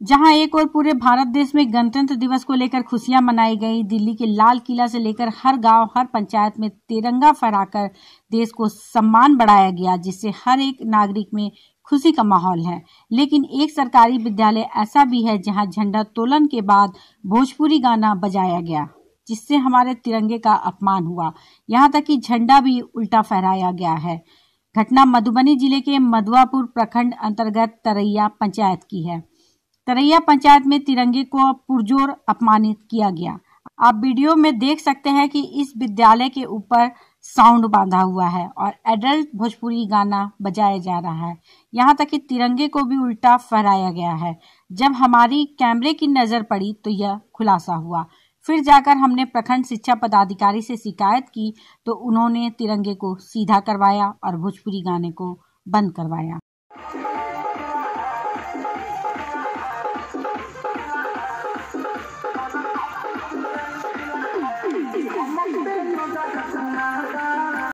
जहाँ एक और पूरे भारत देश में गणतंत्र दिवस को लेकर खुशियाँ मनाई गई। दिल्ली के लाल किला से लेकर हर गाँव, हर पंचायत में तिरंगा फहराकर देश को सम्मान बढ़ाया गया, जिससे हर एक नागरिक में खुशी का माहौल है। लेकिन एक सरकारी विद्यालय ऐसा भी है जहाँ झंडा तोलन के बाद भोजपुरी गाना बजाया गया, जिससे हमारे तिरंगे का अपमान हुआ। यहाँ तक कि झंडा भी उल्टा फहराया गया है। घटना मधुबनी ज़िले के मधुआपुर प्रखंड अंतर्गत तरैया पंचायत की है। तरैया पंचायत में तिरंगे को पुरजोर अपमानित किया गया। आप वीडियो में देख सकते हैं कि इस विद्यालय के ऊपर साउंड बांधा हुआ है और एडल्ट भोजपुरी गाना बजाया जा रहा है। यहाँ तक कि तिरंगे को भी उल्टा फहराया गया है। जब हमारी कैमरे की नज़र पड़ी तो यह खुलासा हुआ। फिर जाकर हमने प्रखंड शिक्षा पदाधिकारी से शिकायत की तो उन्होंने तिरंगे को सीधा करवाया और भोजपुरी गाने को बंद करवाया।